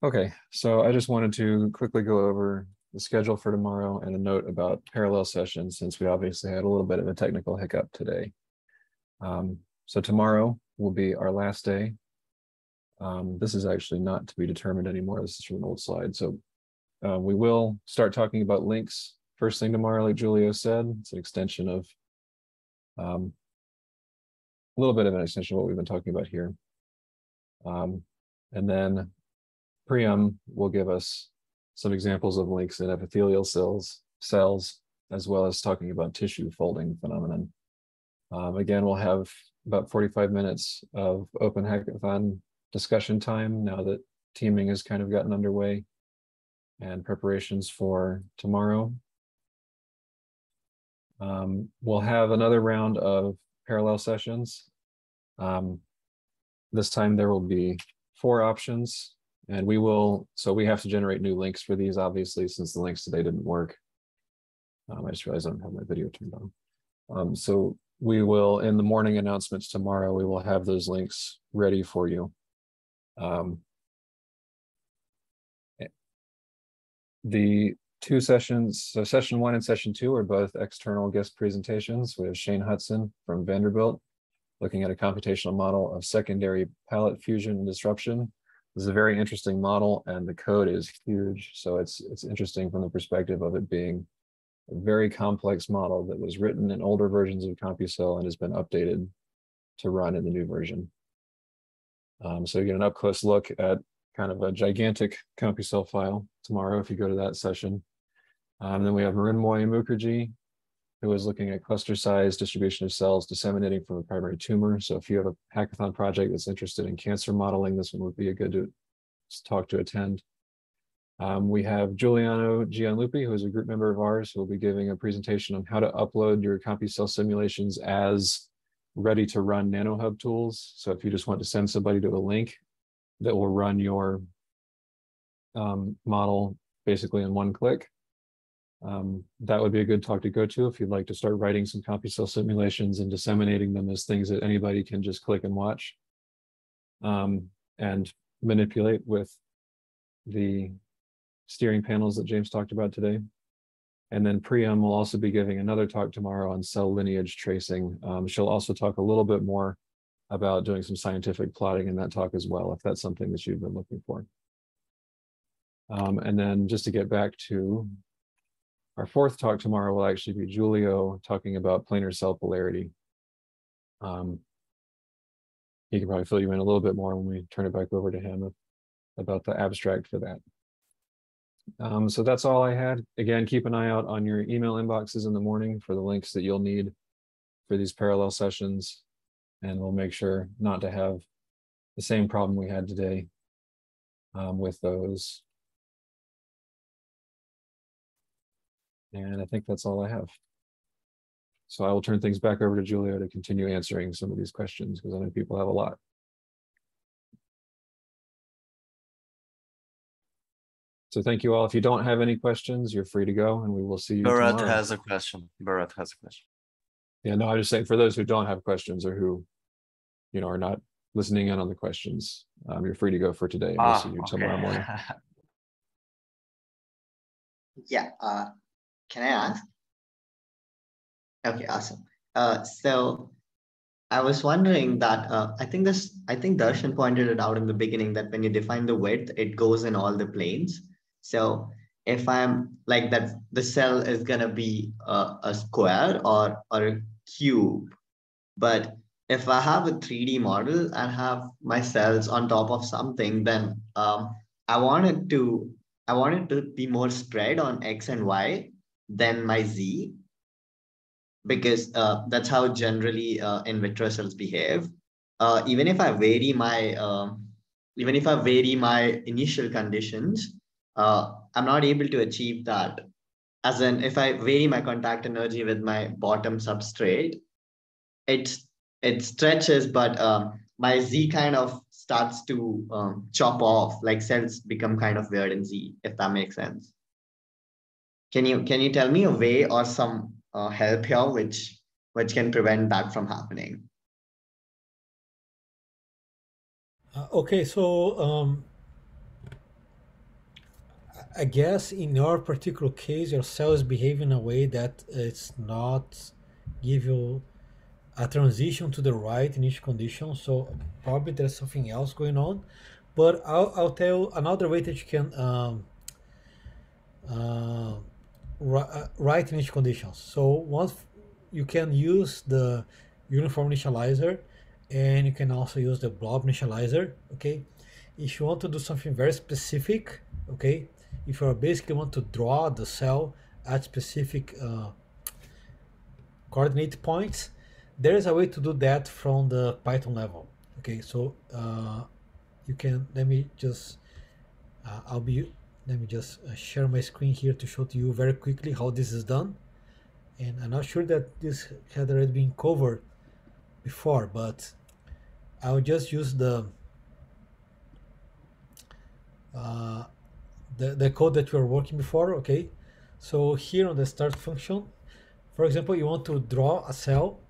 Okay, so I just wanted to quickly go over the schedule for tomorrow and a note about parallel sessions, since we obviously had a little bit of a technical hiccup today. Um, so tomorrow will be our last day. Um, this is actually not to be determined anymore. This is from an old slide. So uh, we will start talking about links first thing tomorrow, like Julio said. It's an extension of um, a little bit of an extension of what we've been talking about here. Um, and then Priyom will give us some examples of links in epithelial cells, cells, as well as talking about tissue folding phenomenon. Um, again, we'll have about 45 minutes of open hackathon discussion time now that teaming has kind of gotten underway and preparations for tomorrow. Um, we'll have another round of parallel sessions. Um, this time there will be four options and we will, so we have to generate new links for these, obviously, since the links today didn't work. Um, I just realized I don't have my video turned on. Um, so we will, in the morning announcements tomorrow, we will have those links ready for you. Um, the two sessions, so session one and session two are both external guest presentations. We have Shane Hutson from Vanderbilt looking at a computational model of secondary palate fusion and disruption this is a very interesting model and the code is huge. So it's it's interesting from the perspective of it being a very complex model that was written in older versions of CompuCell and has been updated to run in the new version. Um, so you get an up close look at kind of a gigantic CompuCell file tomorrow if you go to that session. Um, then we have Mrinmoy Mukherjee, who is looking at cluster size distribution of cells disseminating from a primary tumor. So if you have a hackathon project that's interested in cancer modeling, this one would be a good to, talk to attend. Um, we have Giuliano Gianlupi, who is a group member of ours, who will be giving a presentation on how to upload your CompuCell simulations as ready to run NanoHub tools. So if you just want to send somebody to a link that will run your um, model basically in one click, um, that would be a good talk to go to if you'd like to start writing some CompuCell simulations and disseminating them as things that anybody can just click and watch um, and manipulate with the steering panels that James talked about today. And then Priyom will also be giving another talk tomorrow on cell lineage tracing. Um, she'll also talk a little bit more about doing some scientific plotting in that talk as well, if that's something that you've been looking for. Um, and then just to get back to our fourth talk tomorrow will actually be Julio talking about planar cell polarity. Um, he can probably fill you in a little bit more when we turn it back over to him about the abstract for that. Um, so that's all I had. Again, keep an eye out on your email inboxes in the morning for the links that you'll need for these parallel sessions. And we'll make sure not to have the same problem we had today um, with those. And I think that's all I have. So I will turn things back over to Julio to continue answering some of these questions because I know people have a lot. So thank you all. If you don't have any questions, you're free to go and we will see you Bharat tomorrow. has a question. Bharat has a question. Yeah, no, I'm just saying for those who don't have questions or who, you know, are not listening in on the questions, um, you're free to go for today. And we'll Ah, see you tomorrow morning. Yeah, uh, can I ask? Okay, awesome. Uh, so I was wondering that uh, I think this, I think Darshan pointed it out in the beginning that when you define the width, it goes in all the planes. So if I'm like that, the cell is gonna be a, a square or or a cube, but if I have a 3D model and have my cells on top of something, then um, I want it to I want it to be more spread on X and Y than my Z, because uh, that's how generally uh, in vitro cells behave. Uh, even if I vary my uh, even if I vary my initial conditions, uh, I'm not able to achieve that. As in, if I vary my contact energy with my bottom substrate, it's it stretches, but um, my Z kind of starts to um, chop off, like cells become kind of weird in Z, if that makes sense. Can you can you tell me a way or some uh, help here which which can prevent that from happening? Uh, okay, so um, I guess in your particular case, your cell is behaving in a way that it's not give you a transition to the right in each condition. So probably there's something else going on. But I'll, I'll tell another way that you can um, uh, write in each condition. So once you can use the uniform initializer and you can also use the blob initializer, okay? If you want to do something very specific, okay, if you basically want to draw the cell at specific uh, coordinate points, there is a way to do that from the Python level. Okay, so uh, you can, let me just, uh, I'll be, let me just uh, share my screen here to show to you very quickly how this is done. And I'm not sure that this had already been covered before, but I'll just use the uh, the, the code that we were working before, okay? So here on the start function, for example, you want to draw a cell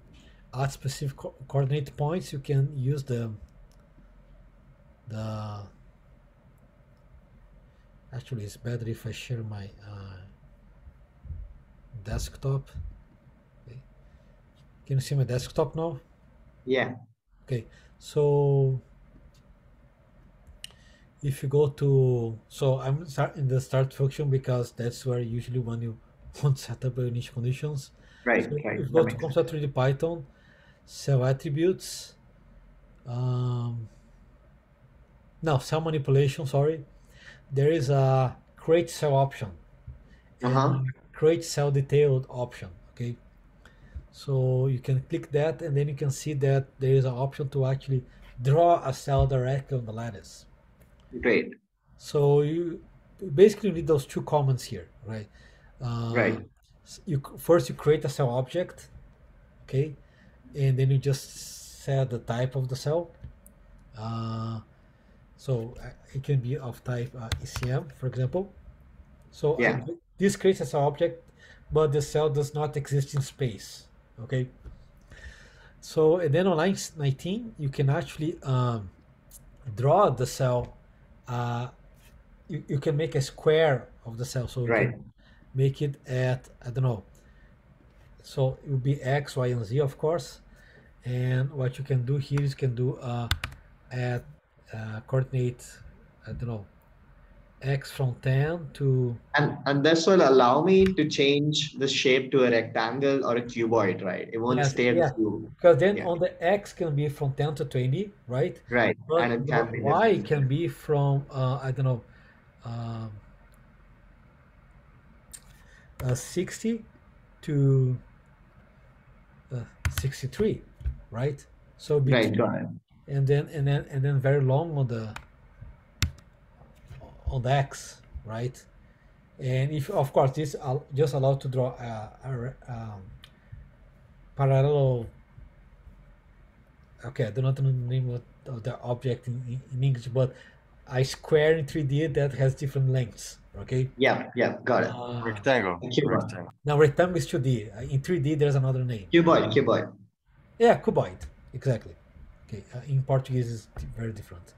at specific co coordinate points, you can use the the actually it's better if I share my uh, desktop. Okay. Can you see my desktop now? Yeah. Okay, so if you go to so I'm in the start function because that's where usually when you want to set up your initial conditions. Right. So right. If you go to Concept 3D Python, cell attributes, um, no cell manipulation. Sorry, there is a create cell option. Uh-huh. Create cell detailed option. Okay. So you can click that and then you can see that there is an option to actually draw a cell directly on the lattice. Great. So you basically need those two comments here, right? Uh, right. You first you create a cell object, okay, and then you just set the type of the cell. Uh, so uh, it can be of type uh, ECM, for example. So yeah. this creates a cell object, but the cell does not exist in space. Okay. So and then on line 19, you can actually um, draw the cell uh, you, you can make a square of the cell. So right. make it at, I don't know, so it would be X, Y, and Z, of course. And what you can do here is you can do uh, at uh, coordinate, I don't know, X from 10 to... And, and this will allow me to change the shape to a rectangle or a cuboid, right? It won't Yes, stay yeah. cube. Because then Yeah. on the X can be from 10 to 20, right? Right. But and it can be Y different. can be from, uh, I don't know, um, uh, 60 to uh, 63, right? So Right, between, it. And then and then and then very long on the on the X, right? And if of course this al- just allowed to draw a, a re- um, parallel. Okay, I do not know the name of, of the object in, in- in English, but a square in 3D that has different lengths. Okay. Yeah, yeah, got it. Uh, Rectangle. Rectangle. now rectangle is 2D. Uh, In 3D, there's another name. Cuboid, cuboid. Yeah, cuboid. Exactly. Okay. Uh, in Portuguese, is very different.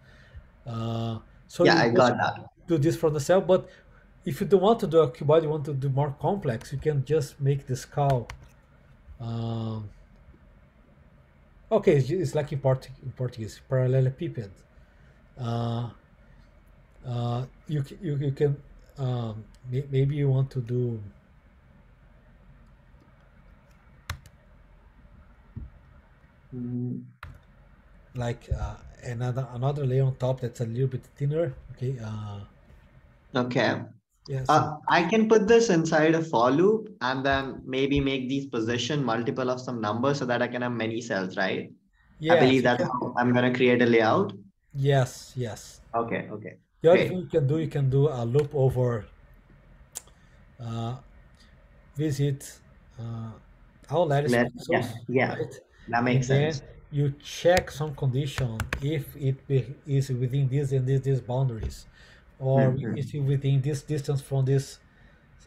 Uh, so Yeah, I got that. do this from the cell, but if you don't want to do a cuboid, you want to do more complex, you can just make this call. Um, okay, it's, it's like in, Port- in Portuguese, parallelepiped. Uh, uh, you, you you can um, may- maybe you want to do Mm, like uh, another another layer on top that's a little bit thinner. Okay. Uh, Okay. yeah. So, Uh, I can put this inside a for loop and then maybe make these position multiple of some numbers so that I can have many cells, right? yes, I believe that's can- how I'm gonna create a layout. yes. Yes. Okay, okay. The other thing you can do, you can do a loop over uh, visit uh, all Let- yeah, yeah. right? That makes and then sense. You check some condition if it be, is within these and these, these boundaries, or Mhm. is it within this distance from this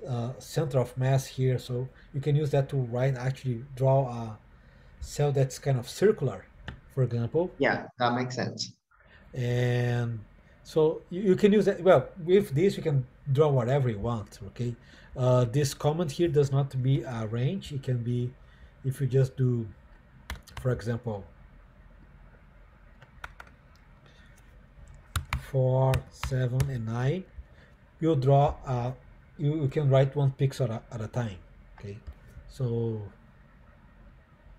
uh, center of mass here. So you can use that to write actually draw a cell that's kind of circular, for example, Yeah, that makes sense. and So you, you can use that. Well, with this, you can draw whatever you want. Okay. Uh, this comment here does not be a range. It can be, if you just do, for example, four, seven, and nine, you draw. Uh, you, you can write one pixel at, at a time. Okay. So.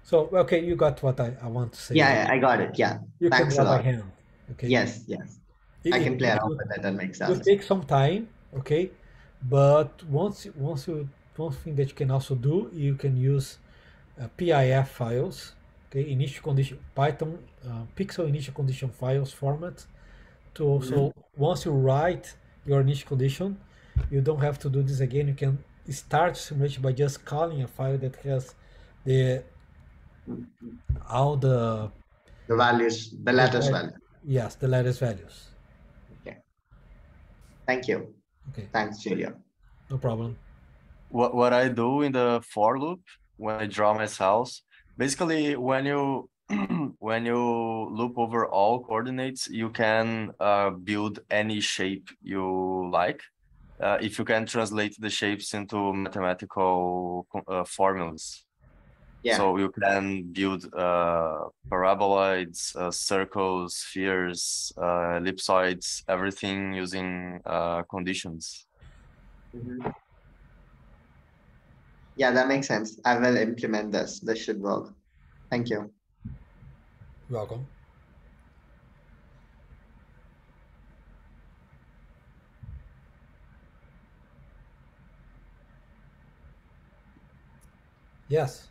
So okay, you got what I, I want to say. Yeah, yeah, I got it. Yeah. you can thanks a draw by hand. Okay. Yes, yes. I can play around with that. That makes sense. take some time okay but once once you one thing that you can also do you can use uh, pif files okay initial condition python uh, pixel initial condition files format to also once you write your initial condition you don't have to do this again you can start simulation by just calling a file that has the all the The values, the latest Okay. value. yes the latest values Okay. Thank you. okay Thanks, Julio. no problem What what I do in the for loop when I draw my cells, basically when you when you loop over all coordinates, you can uh, build any shape you like. Uh, if you can translate the shapes into mathematical uh, formulas. Yeah. So you can build uh, paraboloids, uh, circles, spheres, uh, ellipsoids, everything using uh, conditions. Mhm. Yeah, that makes sense. I will implement this. This should work. Thank you. Welcome Yes.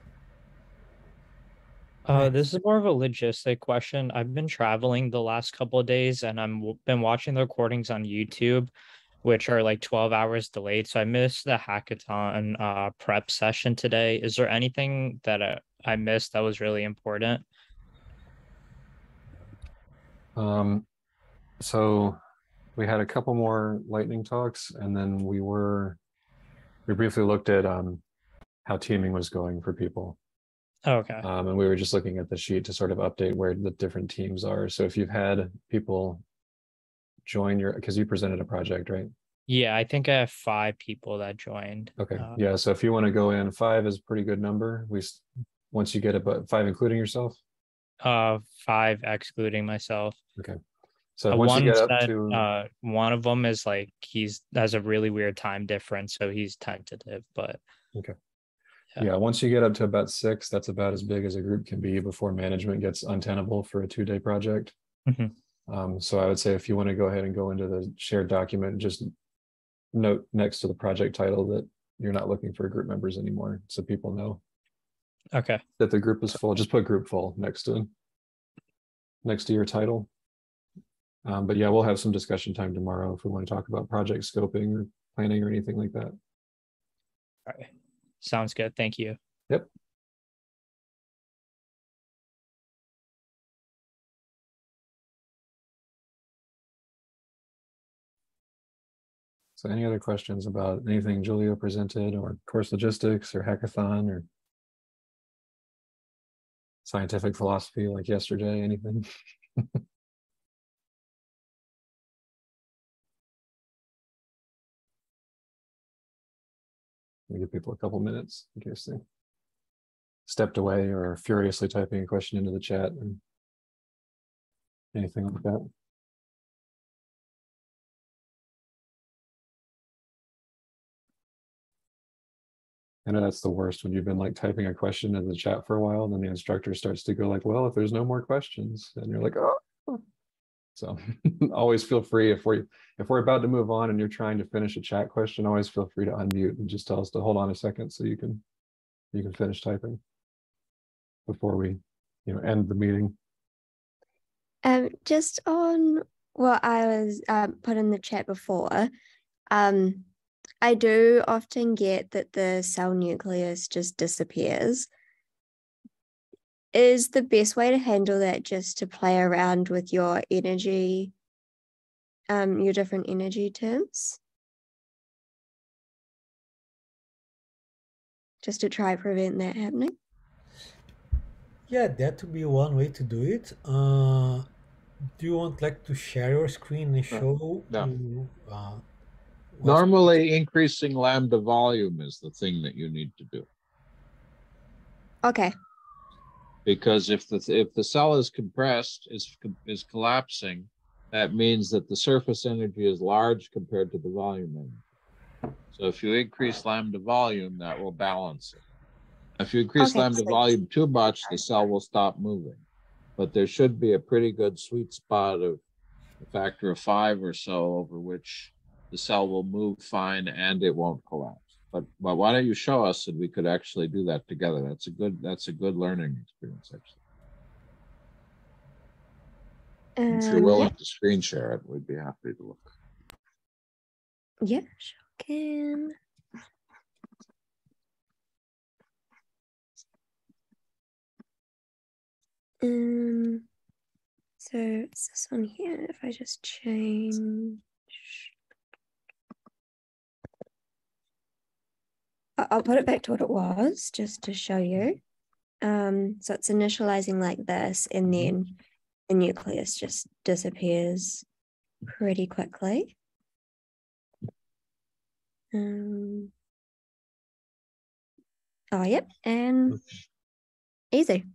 Uh, this is more of a logistic question. I've been traveling the last couple of days and I'm w- been watching the recordings on YouTube, which are like 12 hours delayed. So I missed the hackathon uh prep session today. Is there anything that I, I missed that was really important? Um, so we had a couple more lightning talks and then we were, we briefly looked at, um, how teaming was going for people. Okay. Um, and we were just looking at the sheet to sort of update where the different teams are. So if you've had people join your, because you presented a project, right? Yeah, I think I have five people that joined. Okay, Uh, yeah, so if you want to go in, five is a pretty good number. We, once you get it, but five including yourself. Uh, five excluding myself. Okay. So once you one get up to, uh, one of them is like he's has a really weird time difference, so he's tentative, but yeah. yeah, once you get up to about six, that's about as big as a group can be before management gets untenable for a two-day project. Mhm. Um, so I would say if you want to go ahead and go into the shared document, just note next to the project title that you're not looking for group members anymore, so people know okay. that the group is full. Just put group full next to next to your title. Um, but yeah, we'll have some discussion time tomorrow if we want to talk about project scoping or planning or anything like that. All right. Sounds good. Thank you. Yep. So any other questions about anything Julio presented or course logistics or hackathon or scientific philosophy like yesterday, anything? We give people a couple minutes in case they stepped away or furiously typing a question into the chat and anything like that. I know that's the worst when you've been like typing a question in the chat for a while, and then the instructor starts to go like, well, if there's no more questions, and you're like, oh. So always feel free if we if we're about to move on and you're trying to finish a chat question, always feel free to unmute and just tell us to hold on a second so you can you can finish typing before we, you know, end the meeting. Um, just on what I was um, put in the chat before, um, I do often get that the cell nucleus just disappears. Is the best way to handle that just to play around with your energy, um, your different energy terms? Just to try prevent that happening? Yeah, that would be one way to do it. Uh, do you want like to share your screen and show? no. you, uh, what's- Normally, increasing lambda volume is the thing that you need to do. Okay. Because if the, if the cell is compressed, is, is collapsing, that means that the surface energy is large compared to the volume energy. So if you increase lambda volume, that will balance it. If you increase Okay, lambda so- volume too much, the cell will stop moving. But there should be a pretty good sweet spot of a factor of five or so over which the cell will move fine and it won't collapse. But, but why don't you show us and we could actually do that together? That's a good, that's a good learning experience, actually. If you're Um, willing to screen share it, we'd be happy to look. yeah, sure can. Um, so it's this one here. If I just change, I'll put it back to what it was just to show you. Um, so it's initializing like this, and then the nucleus just disappears pretty quickly. Um, oh, yep, and easy.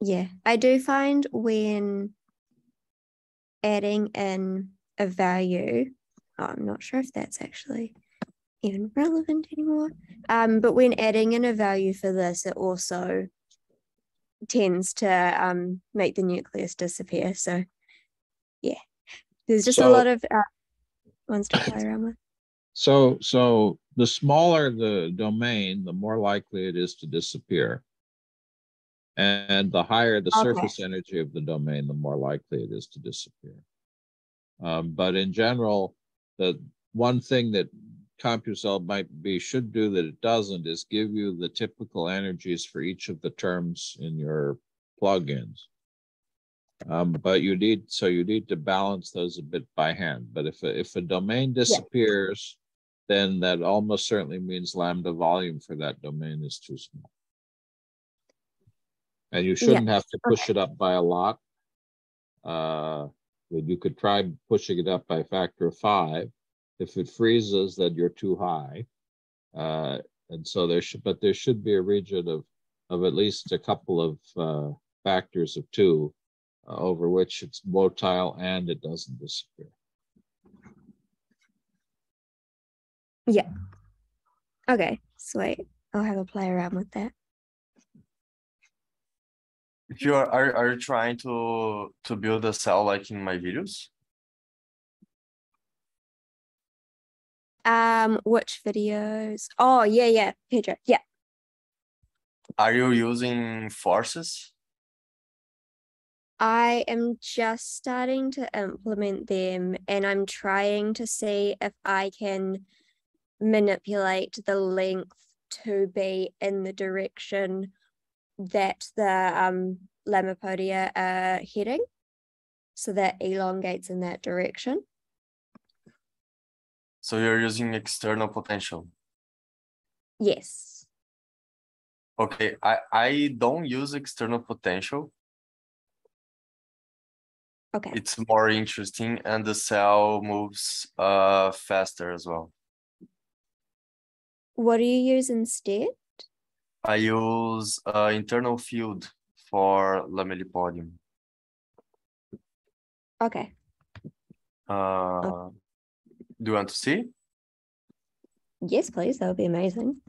Yeah, I do find when adding in a value, oh, I'm not sure if that's actually even relevant anymore. Um, but when adding in a value for this, it also tends to um make the nucleus disappear. So yeah, there's just a lot of uh, ones to play around with. So, so the smaller the domain, the more likely it is to disappear. And the higher the Okay. surface energy of the domain, the more likely it is to disappear. Um, but in general, the one thing that CompuCell might be, should do that it doesn't is give you the typical energies for each of the terms in your plugins. Um, but you need, so you need to balance those a bit by hand. But if, a- if a domain disappears, then that almost certainly means lambda volume for that domain is too small. And you shouldn't have to push it up by a lot. Uh, you could try pushing it up by a factor of five. If it freezes, then you're too high. Uh, and so there should, but there should be a region of, of at least a couple of, uh, factors of two uh, over which it's motile and it doesn't disappear. Yeah. Okay, sweet. I'll have a play around with that. If you are, are, are you trying to, to build a cell like in my videos? Um, which videos? Oh, yeah, yeah, Pedro. Yeah. Are you using forces? I am just starting to implement them and I'm trying to see if I can manipulate the length to be in the direction that the um Lamellipodia are heading. So that elongates in that direction. So you're using external potential. Yes. Okay, I, I don't use external potential. Okay. It's more interesting and the cell moves uh faster as well. What do you use instead? I use uh internal field for lamellipodium. Okay. Uh, do you want to see? Yes, please. That would be amazing.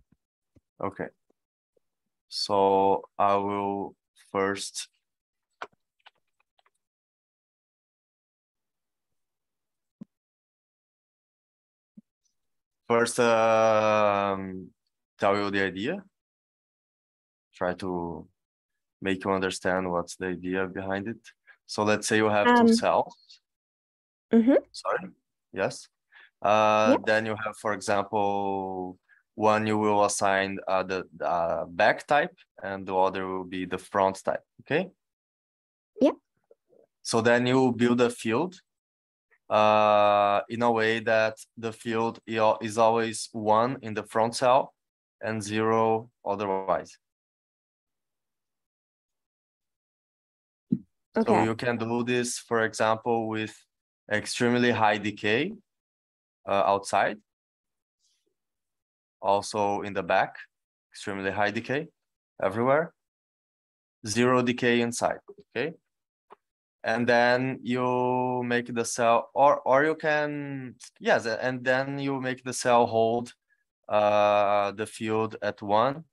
Okay. So I will first. First, um, tell you the idea. Try to make you understand what's the idea behind it. So let's say you have Um, two cells. Mhm. Sorry, yes. Uh, Yep. then you have, for example, one you will assign uh, the uh, back type and the other will be the front type, okay? Yep. So then you build a field uh, in a way that the field is always one in the front cell and zero otherwise. So you can do this, for example, with extremely high decay uh, outside. Also in the back, extremely high decay everywhere. Zero decay inside, okay? And then you make the cell, or or you can, yes, and then you make the cell hold uh, the field at one,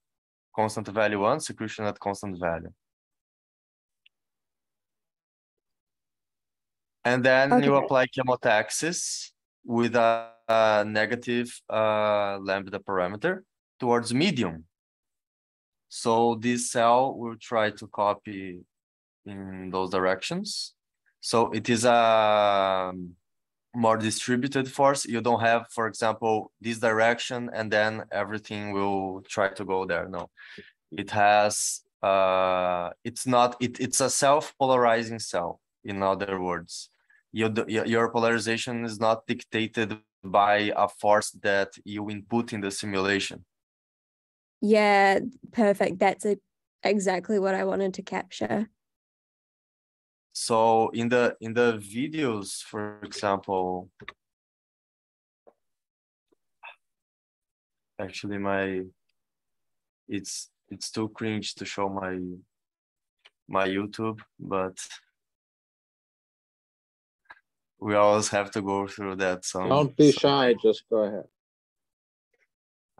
constant value one, secretion at constant value. And then you apply chemotaxis with a, a negative uh, lambda parameter towards medium. So this cell will try to copy in those directions. So it is a um, more distributed force. You don't have, for example, this direction and then everything will try to go there. No, it has, uh, it's not, it, it's a self-polarizing cell, in other words your your polarization is not dictated by a force that you input in the simulation. Yeah, perfect. That's a, exactly what I wanted to capture. So in the in the videos, for example, actually my it's it's too cringe to show my my YouTube, but we always have to go through that. So Don't be so- shy, just go ahead.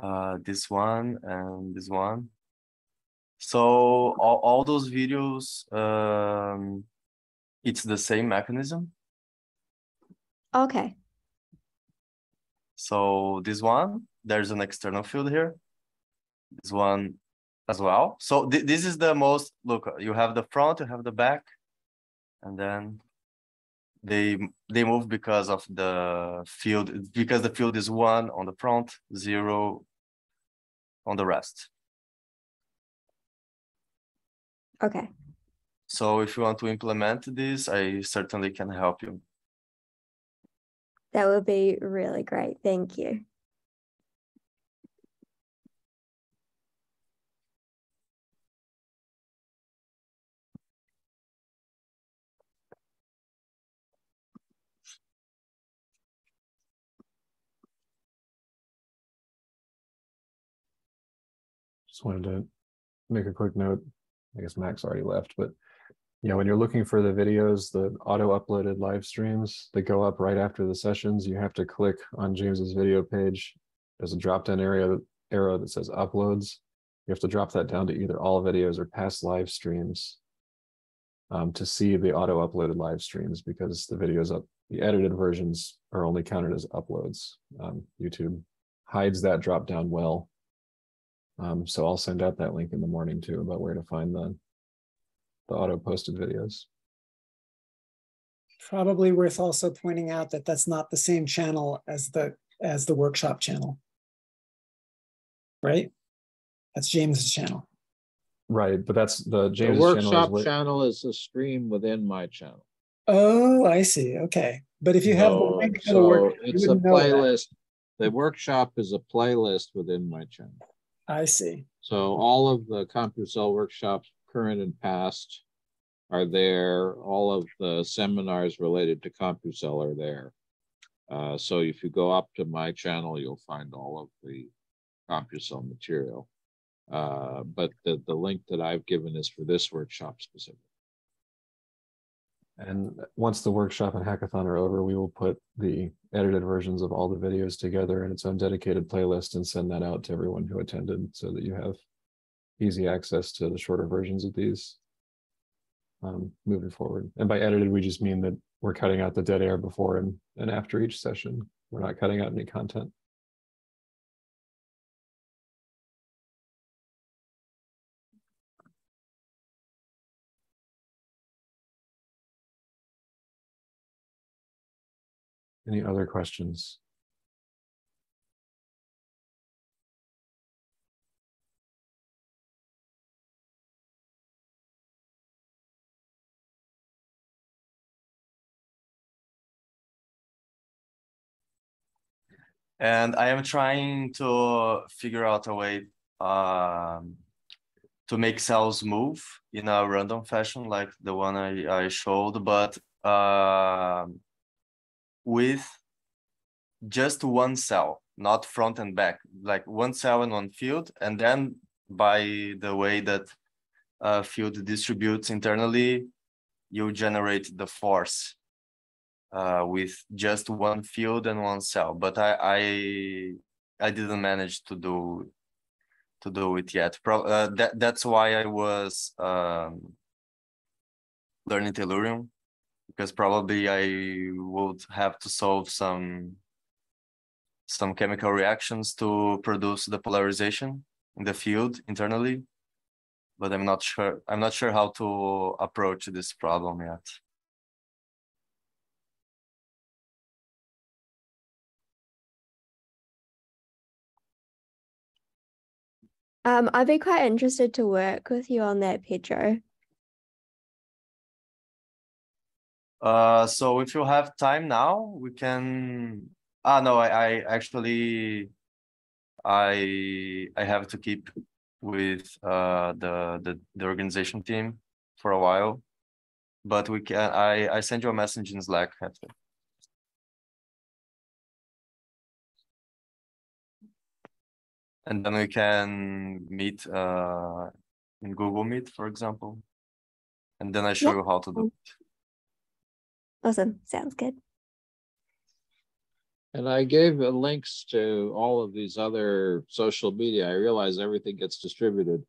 uh, this one and this one. So all, all those videos, um, it's the same mechanism. Okay. So this one, there's an external field here. This one as well. So thi- this is the most, look, you have the front, you have the back, and then they they move because of the field, because the field is one on the front, zero on the rest. Okay. So if you want to implement this, I certainly can help you. That would be really great. Thank you. Just wanted to make a quick note. I guess Max already left, but you know, when you're looking for the videos, the auto uploaded live streams that go up right after the sessions, you have to click on James's video page. There's a drop down area arrow that says uploads. You have to drop that down to either all videos or past live streams um, to see the auto uploaded live streams because the videos up, the edited versions are only counted as uploads. Um, YouTube hides that drop down well. Um, so I'll send out that link in the morning too about where to find the the auto posted videos. Probably worth also pointing out that that's not the same channel as the, as the workshop channel. Right? That's James's channel. Right, but that's the The James channel is workshop channel is a stream within my channel. Oh, I see. Okay. But if you have the So- link to the so work, you It's a wouldn't that. playlist. The workshop is a playlist within my channel. I see. So all of the CompuCell workshops, current and past, are there. All of the seminars related to CompuCell are there. Uh, so if you go up to my channel, you'll find all of the CompuCell material. Uh, but the, the link that I've given is for this workshop specific. And once the workshop and hackathon are over, we will put the edited versions of all the videos together in its own dedicated playlist and send that out to everyone who attended so that you have easy access to the shorter versions of these um, moving forward. And by edited, we just mean that we're cutting out the dead air before and, and after each session. We're not cutting out any content. Any other questions? And I am trying to figure out a way um, to make cells move in a random fashion like the one I, I showed, but uh, with just one cell, not front and back, like one cell in one field. And then by the way that uh, field distributes internally, you generate the force uh, with just one field and one cell. But I, I, I didn't manage to do to do it yet. Pro uh, that that's why I was um, learning Tellurium because probably I would have to solve some some chemical reactions to produce the polarization in the field internally but i'm not sure i'm not sure how to approach this problem yet Um, I'd be quite interested to work with you on that, Pedro. Uh, so if you have time now, we can. Ah, no, I, I actually, I I have to keep with uh the the the organization team for a while, but we can. I I send you a message in Slack after. And then we can meet uh in Google Meet, for example. And then I show Yeah. you how to do it. Awesome. Sounds good. And I gave links to all of these other social media. I realize everything gets distributed,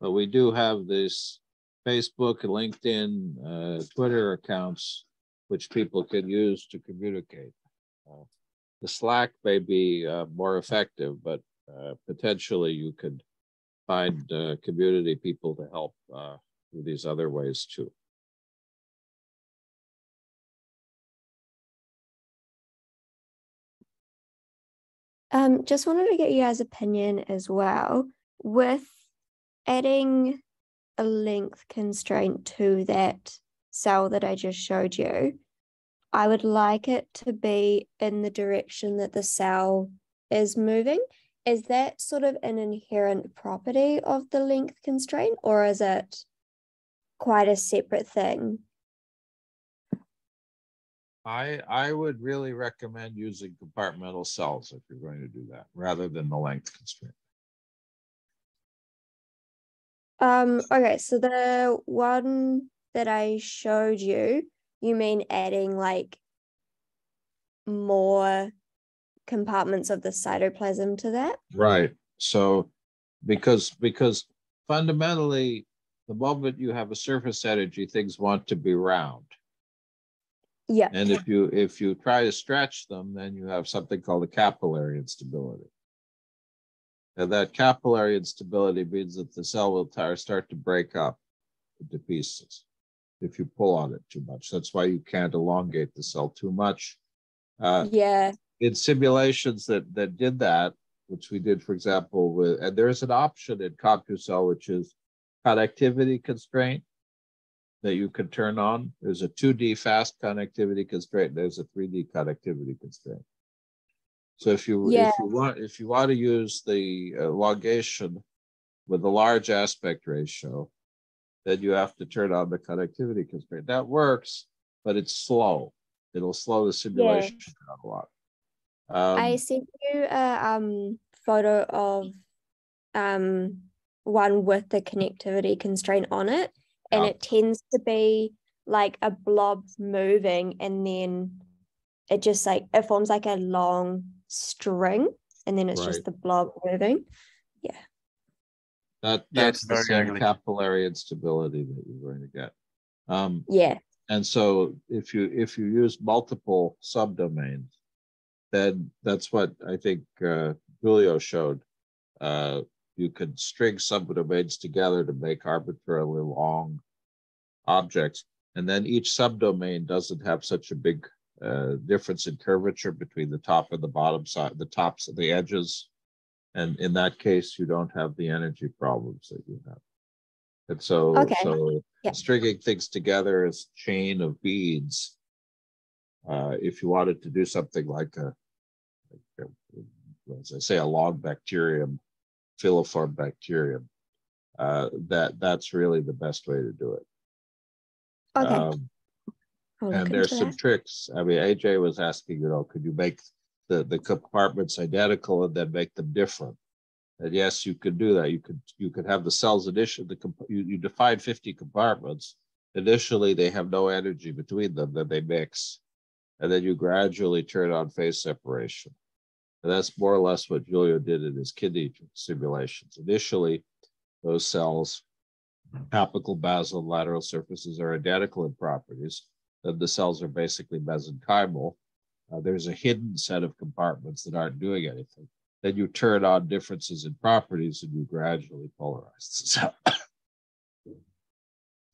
but we do have this Facebook, LinkedIn, uh, Twitter accounts, which people can use to communicate. Uh, the Slack may be uh, more effective, but uh, potentially you could find uh, community people to help uh, through these other ways too. Um, just wanted to get you guys' opinion as well. With adding a length constraint to that cell that I just showed you, I would like it to be in the direction that the cell is moving. Is that sort of an inherent property of the length constraint, or is it quite a separate thing? I, I would really recommend using compartmental cells if you're going to do that, rather than the length constraint. Um, okay, so the one that I showed you, you mean adding like more compartments of the cytoplasm to that? Right. So, because, because fundamentally, the moment you have a surface energy, things want to be round. Yeah. And if you, if you try to stretch them, then you have something called a capillary instability. And that capillary instability means that the cell will tar- start to break up into pieces if you pull on it too much. That's why you can't elongate the cell too much. Uh, Yeah. in simulations that that did that, which we did, for example, with and there's an option in CompuCell which is connectivity constraint that you can turn on. There's a 2D fast connectivity constraint. There's a 3D connectivity constraint. So if you Yeah. if you want if you want to use the elongation with a large aspect ratio, then you have to turn on the connectivity constraint. That works, but it's slow. It'll slow the simulation down a lot. I Um, sent you a um photo of um one with the connectivity constraint on it, and Yeah. it tends to be like a blob moving, and then it just like it forms like a long string, and then it's Right. just the blob moving. yeah That Yeah, that's it's the very same ugly. capillary instability that you're going to get. Um, Yeah. and so if you if you use multiple subdomains, then that's what I think uh, Julio showed. Uh, you could string subdomains together to make arbitrarily long objects, and then each subdomain doesn't have such a big uh, difference in curvature between the top and the bottom side, the tops and the edges. And in that case, you don't have the energy problems that you have. And so, Okay. so Yeah. stringing things together as chain of beads. Uh, if you wanted to do something like a, like a- as I say, a long bacterium, filiform bacterium, uh, that that's really the best way to do it. Okay. Um, and there's some that. tricks. I mean, AJ was asking, you know, could you make the, the compartments identical and then make them different? And yes, you could do that. You could, you could have the cells addition, the, comp- you, you define fifty compartments. Initially, they have no energy between them, then they mix. And then you gradually turn on phase separation. And that's more or less what Julio did in his kidney simulations. Initially, those cells, apical, basal, and lateral surfaces are identical in properties. Then the cells are basically mesenchymal. Uh, there's a hidden set of compartments that aren't doing anything. Then you turn on differences in properties and you gradually polarize the cell.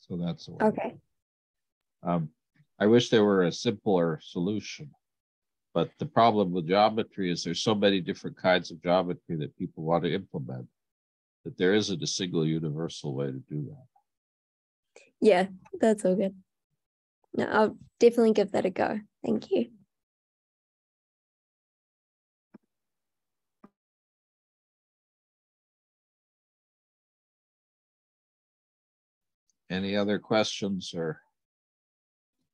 so that's the way. Okay. Um, I wish there were a simpler solution. But the problem with geometry is there's so many different kinds of geometry that people want to implement that there isn't a single universal way to do that. Yeah, that's all good. No, I'll definitely give that a go. Thank you. Any other questions or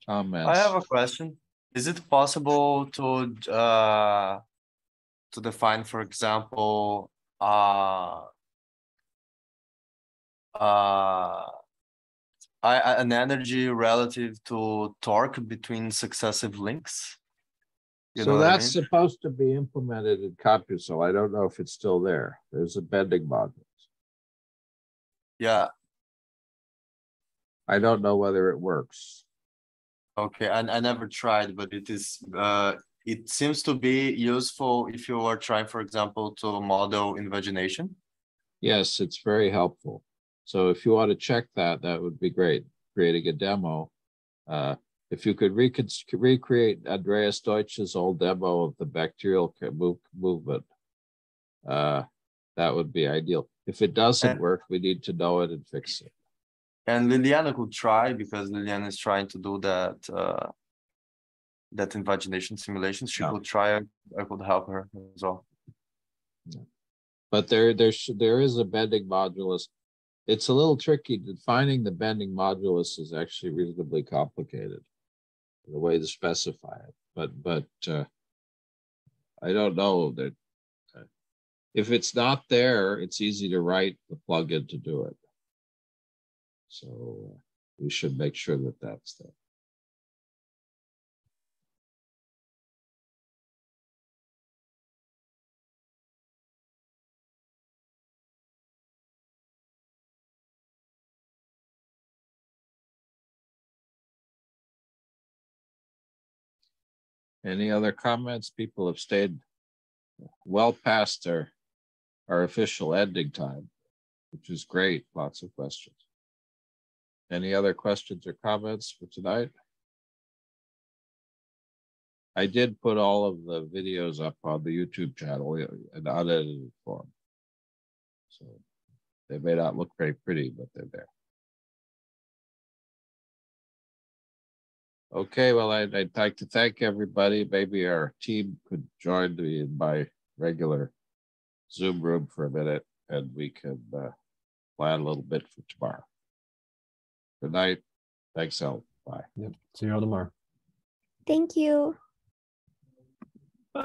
comments? I have a question. Is it possible to uh to define, for example, uh uh I, an energy relative to torque between successive links? You So what I that's mean? supposed to be implemented in CompuCell. I don't know if it's still there. There's a bending module. Yeah, I don't know whether it works. Okay, I I never tried, but it is uh it seems to be useful if you are trying, for example, to model invagination. Yes, it's very helpful. So if you want to check that, that would be great. Creating a demo. Uh, if you could recreate Andreas Deutsch's old demo of the bacterial move, movement, uh, that would be ideal. If it doesn't work, we need to know it and fix it. And Liliana could try because Liliana is trying to do that uh that invagination simulation. She Yeah. could try, I could help her as well. But there, there, there is a bending modulus. It's a little tricky. Defining the bending modulus is actually reasonably complicated. The way to specify it, but, but, uh, I don't know that. uh, If it's not there, it's easy to write the plugin to do it. So we should make sure that that's there. Any other comments? People have stayed well past our, our official ending time, which is great. Lots of questions. Any other questions or comments for tonight? I did put all of the videos up on the YouTube channel in unedited form. So they may not look very pretty, but they're there. Okay, well, I'd, I'd like to thank everybody. Maybe our team could join me in my regular Zoom room for a minute and we can uh, plan a little bit for tomorrow. Good night. Thanks, El. Bye. Yep. See you all tomorrow. Thank you. Bye.